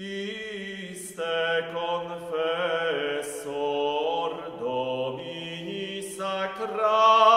Iste confessor Domini Sacra.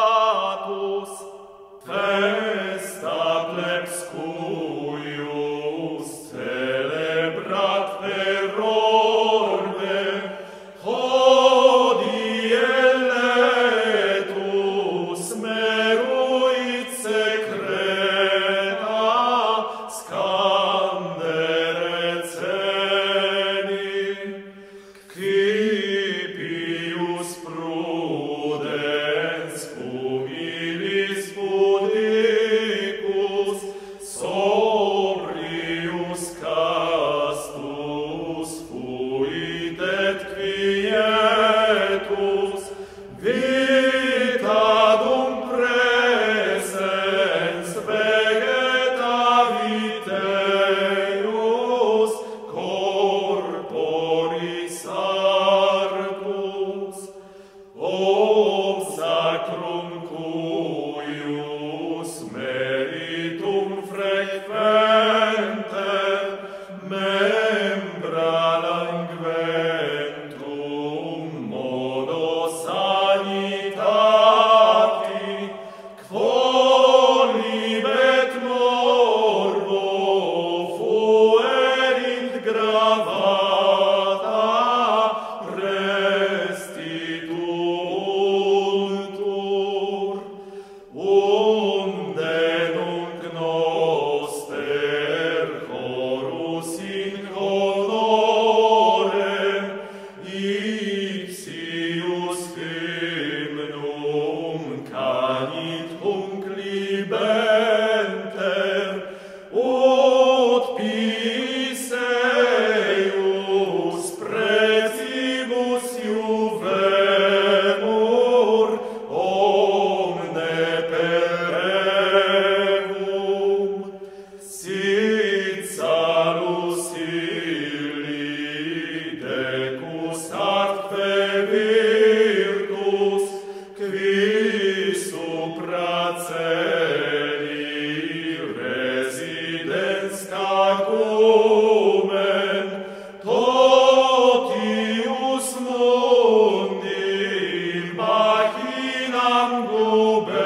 membra languentum modo sanitati quo libet morbo fuerit gravata restitultur go back.